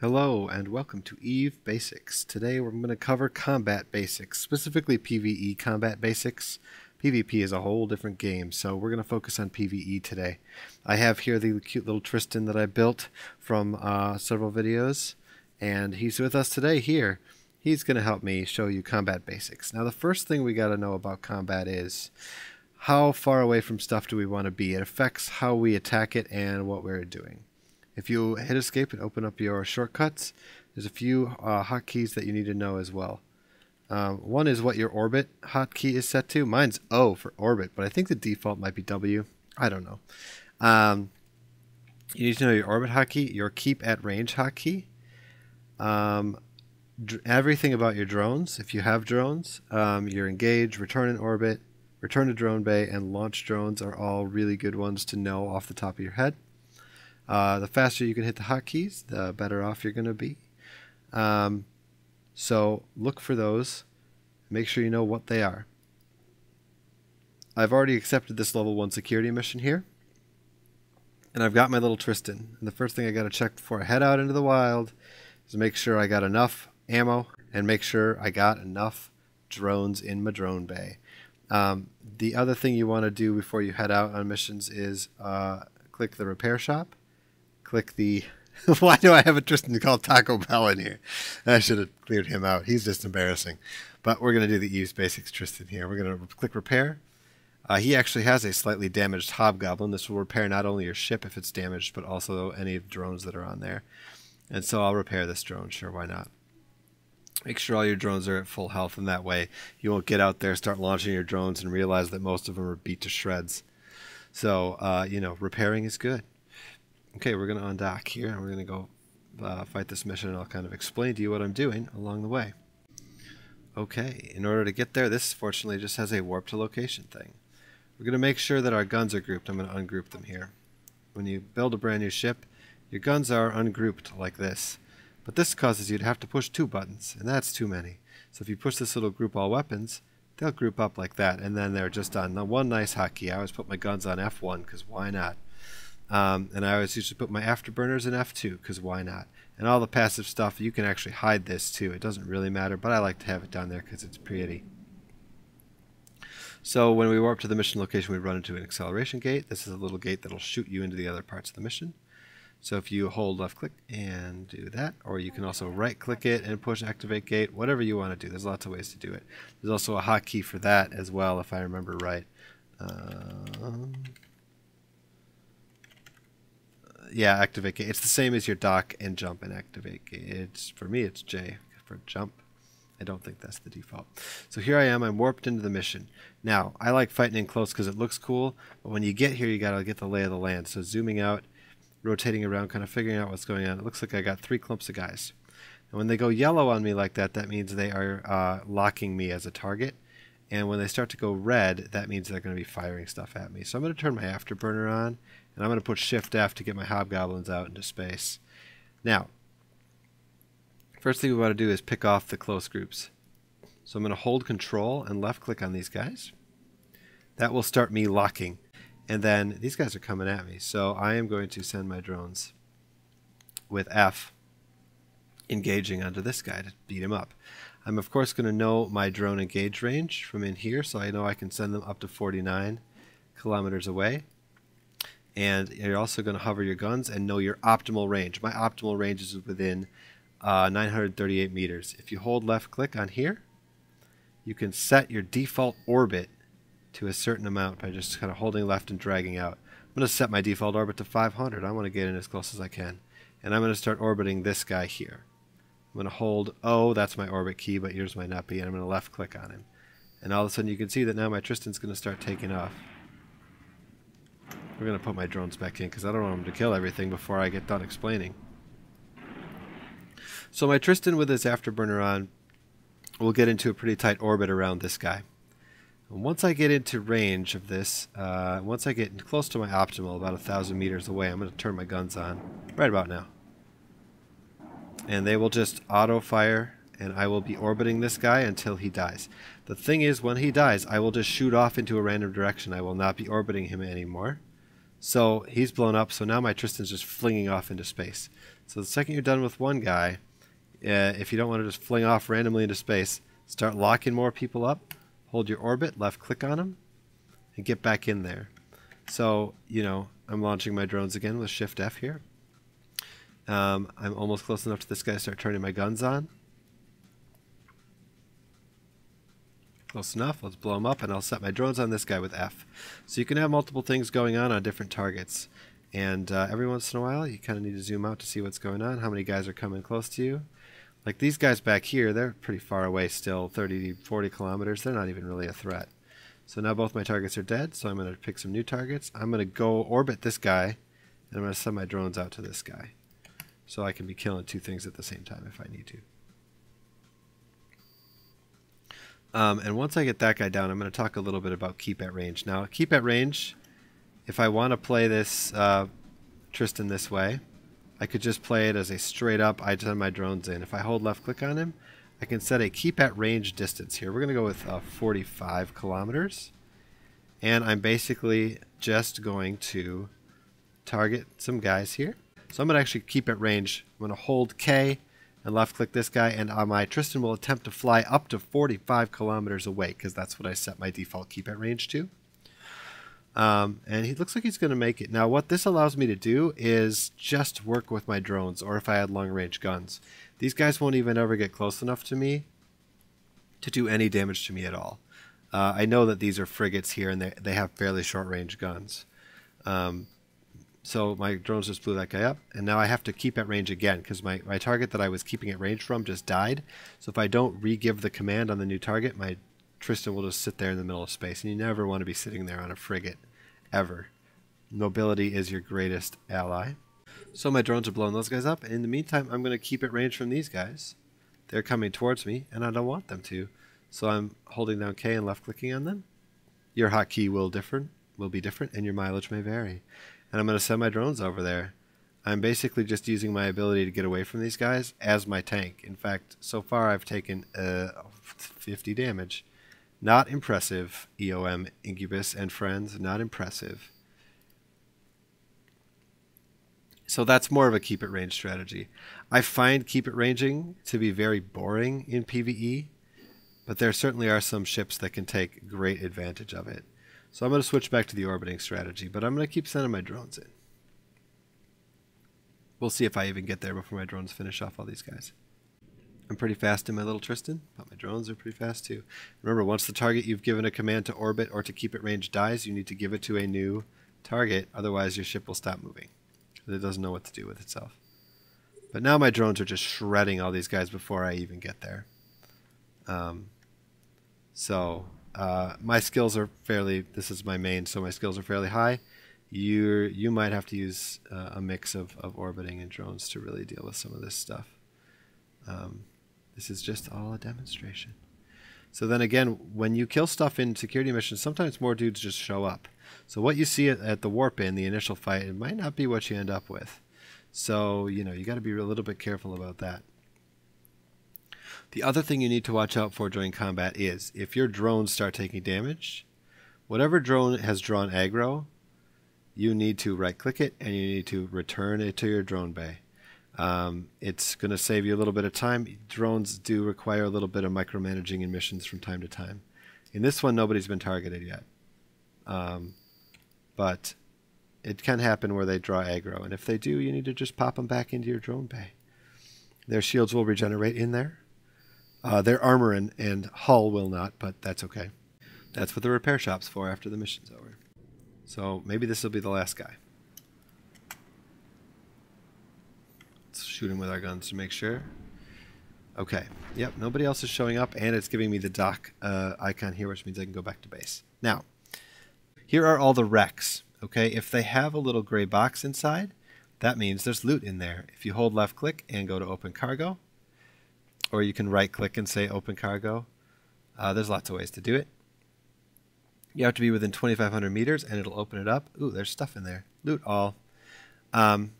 Hello and welcome to EVE Basics. Today we're going to cover combat basics, specifically PvE combat basics. PvP is a whole different game, so we're going to focus on PvE today. I have here the cute little Tristan that I built from uh, several videos, and he's with us today here. He's going to help me show you combat basics. Now the first thing we got to know about combat is how far away from stuff do we want to be. It affects how we attack it and what we're doing. If you hit escape and open up your shortcuts, there's a few uh, hotkeys that you need to know as well. Um, one is what your orbit hotkey is set to. Mine's O for orbit, but I think the default might be W. I don't know. Um, you need to know your orbit hotkey, your keep at range hotkey, um, everything about your drones. If you have drones, um, your engage, return in orbit, return to drone bay, and launch drones are all really good ones to know off the top of your head. Uh, the faster you can hit the hotkeys, the better off you're going to be. Um, so look for those. Make sure you know what they are. I've already accepted this level 1 security mission here. And I've got my little Tristan. And the first thing I got to check before I head out into the wild is make sure I got enough ammo and make sure I got enough drones in my drone bay. Um, the other thing you want to do before you head out on missions is uh, click the repair shop click the. Why do I have a Tristan called Taco Bell in here? I should have cleared him out. He's just embarrassing. But we're going to do the EVE's Basics Tristan here. We're going to click Repair. Uh, he actually has a slightly damaged Hobgoblin. This will repair not only your ship if it's damaged, but also any drones that are on there. And so I'll repair this drone. Sure, why not? Make sure all your drones are at full health, and that way you won't get out there, start launching your drones, and realize that most of them are beat to shreds. So, uh, you know, repairing is good. Okay, we're going to undock here and we're going to go uh, fight this mission and I'll kind of explain to you what I'm doing along the way. Okay, in order to get there, this fortunately just has a warp to location thing. We're going to make sure that our guns are grouped. I'm going to ungroup them here. When you build a brand new ship, your guns are ungrouped like this. But this causes you to have to push two buttons, and that's too many. So if you push this little group all weapons, they'll group up like that, and then they're just on one nice hotkey. I always put my guns on F1, because why not? Um, and I always usually put my afterburners in F2 because why not? And all the passive stuff, you can actually hide this too. It doesn't really matter, but I like to have it down there because it's pretty. So when we warp to the mission location, we run into an acceleration gate. This is a little gate that'll shoot you into the other parts of the mission. So if you hold left click and do that, or you can also right click it and push activate gate, whatever you want to do. There's lots of ways to do it. There's also a hotkey for that as well, if I remember right. Um, yeah, activate gate. It's the same as your dock and jump and activate gate. It's for me, it's J for jump. I don't think that's the default. So here I am. I'm warped into the mission. Now I like fighting in close because it looks cool. But when you get here, you gotta get the lay of the land. So zooming out, rotating around, kind of figuring out what's going on. It looks like I got three clumps of guys. And when they go yellow on me like that, that means they are uh, locking me as a target. And when they start to go red, that means they're going to be firing stuff at me. So I'm going to turn my afterburner on and I'm going to put Shift F to get my hobgoblins out into space. Now, first thing we want to do is pick off the close groups. So I'm going to hold Control and left click on these guys. That will start me locking. And then these guys are coming at me. So I am going to send my drones with F engaging onto this guy to beat him up. I'm of course going to know my drone engage range from in here so I know I can send them up to 49 kilometers away and you're also going to hover your guns and know your optimal range. My optimal range is within uh, 938 meters. If you hold left click on here, you can set your default orbit to a certain amount by just kind of holding left and dragging out. I'm going to set my default orbit to 500. I want to get in as close as I can. And I'm going to start orbiting this guy here. I'm going to hold O, that's my orbit key, but yours might not be, and I'm going to left click on him. And all of a sudden you can see that now my Tristan's going to start taking off. We're going to put my drones back in because I don't want them to kill everything before I get done explaining. So my Tristan with his afterburner on will get into a pretty tight orbit around this guy. And once I get into range of this, uh, once I get close to my optimal, about a thousand meters away, I'm going to turn my guns on right about now. And they will just auto fire and I will be orbiting this guy until he dies. The thing is, when he dies, I will just shoot off into a random direction. I will not be orbiting him anymore. So he's blown up, so now my Tristan's just flinging off into space. So the second you're done with one guy, uh, if you don't want to just fling off randomly into space, start locking more people up, hold your orbit, left click on them, and get back in there. So, you know, I'm launching my drones again with Shift F here. Um, I'm almost close enough to this guy to start turning my guns on. Close enough. Let's blow him up, and I'll set my drones on this guy with F. So you can have multiple things going on on different targets. And uh, every once in a while, you kind of need to zoom out to see what's going on, how many guys are coming close to you. Like these guys back here, they're pretty far away still, 30, 40 kilometers. They're not even really a threat. So now both my targets are dead, so I'm going to pick some new targets. I'm going to go orbit this guy, and I'm going to send my drones out to this guy. So I can be killing two things at the same time if I need to. Um, and once I get that guy down, I'm going to talk a little bit about keep at range. Now, keep at range, if I want to play this uh, Tristan this way, I could just play it as a straight up, I send my drones in. If I hold left click on him, I can set a keep at range distance here. We're going to go with uh, 45 kilometers. And I'm basically just going to target some guys here. So I'm going to actually keep at range. I'm going to hold K and left click this guy and my Tristan will attempt to fly up to 45 kilometers away because that's what I set my default keep at range to. Um, and he looks like he's going to make it. Now what this allows me to do is just work with my drones or if I had long range guns. These guys won't even ever get close enough to me to do any damage to me at all. Uh, I know that these are frigates here and they, they have fairly short range guns. Um, so my drones just blew that guy up, and now I have to keep at range again because my, my target that I was keeping at range from just died. So if I don't re-give the command on the new target, my Tristan will just sit there in the middle of space, and you never want to be sitting there on a frigate, ever. Nobility is your greatest ally. So my drones are blowing those guys up. And in the meantime, I'm going to keep at range from these guys. They're coming towards me, and I don't want them to. So I'm holding down K and left clicking on them. Your hotkey will different, will be different, and your mileage may vary and I'm going to send my drones over there. I'm basically just using my ability to get away from these guys as my tank. In fact, so far I've taken uh, 50 damage. Not impressive, EOM, Incubus, and friends. Not impressive. So that's more of a keep it range strategy. I find keep it ranging to be very boring in PvE, but there certainly are some ships that can take great advantage of it. So I'm going to switch back to the orbiting strategy, but I'm going to keep sending my drones in. We'll see if I even get there before my drones finish off all these guys. I'm pretty fast in my little Tristan, but my drones are pretty fast too. Remember, once the target you've given a command to orbit or to keep it range dies, you need to give it to a new target, otherwise your ship will stop moving. It doesn't know what to do with itself. But now my drones are just shredding all these guys before I even get there. Um, so uh, my skills are fairly. This is my main, so my skills are fairly high. You you might have to use uh, a mix of, of orbiting and drones to really deal with some of this stuff. Um, this is just all a demonstration. So then again, when you kill stuff in security missions, sometimes more dudes just show up. So what you see at, at the warp in the initial fight, it might not be what you end up with. So you know you got to be a little bit careful about that. The other thing you need to watch out for during combat is if your drones start taking damage, whatever drone has drawn aggro, you need to right click it and you need to return it to your drone bay. Um, it's going to save you a little bit of time. Drones do require a little bit of micromanaging in missions from time to time. In this one, nobody's been targeted yet. Um, but it can happen where they draw aggro. And if they do, you need to just pop them back into your drone bay. Their shields will regenerate in there. Uh, their armor and, and hull will not, but that's okay. That's what the repair shop's for after the mission's over. So maybe this will be the last guy. Let's shoot him with our guns to make sure. Okay. Yep, nobody else is showing up, and it's giving me the dock uh, icon here, which means I can go back to base. Now, here are all the wrecks. Okay, if they have a little gray box inside, that means there's loot in there. If you hold left click and go to open cargo, or you can right click and say open cargo. Uh, there's lots of ways to do it. You have to be within 2,500 meters and it'll open it up. Ooh, there's stuff in there. Loot all. Um,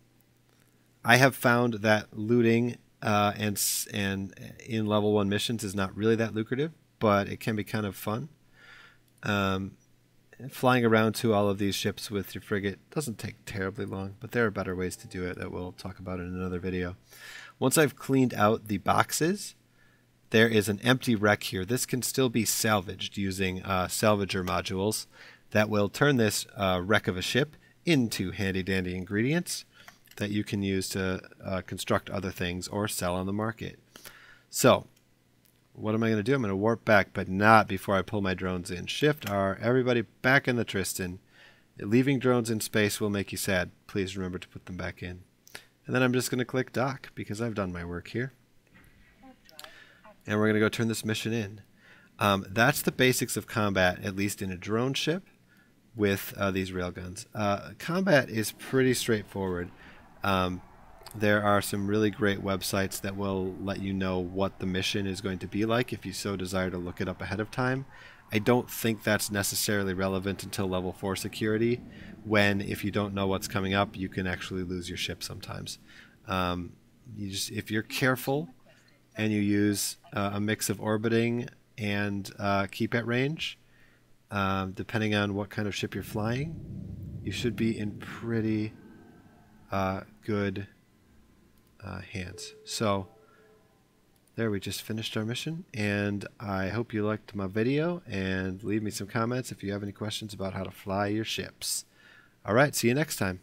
I have found that looting uh, and and in level one missions is not really that lucrative, but it can be kind of fun. Um, flying around to all of these ships with your frigate doesn't take terribly long, but there are better ways to do it that we'll talk about in another video. Once I've cleaned out the boxes, there is an empty wreck here. This can still be salvaged using uh, salvager modules that will turn this uh, wreck of a ship into handy dandy ingredients that you can use to uh, construct other things or sell on the market. So, what am I going to do? I'm going to warp back, but not before I pull my drones in. Shift R, everybody back in the Tristan. Leaving drones in space will make you sad. Please remember to put them back in. And then I'm just going to click dock because I've done my work here. And we're going to go turn this mission in. Um, that's the basics of combat, at least in a drone ship with uh, these railguns. Uh, combat is pretty straightforward. Um, there are some really great websites that will let you know what the mission is going to be like if you so desire to look it up ahead of time. I don't think that's necessarily relevant until level 4 security, when if you don't know what's coming up, you can actually lose your ship sometimes. Um, you just, if you're careful and you use uh, a mix of orbiting and uh, keep at range, um, depending on what kind of ship you're flying, you should be in pretty uh, good uh, hands. So there we just finished our mission and I hope you liked my video and leave me some comments if you have any questions about how to fly your ships. Alright, see you next time.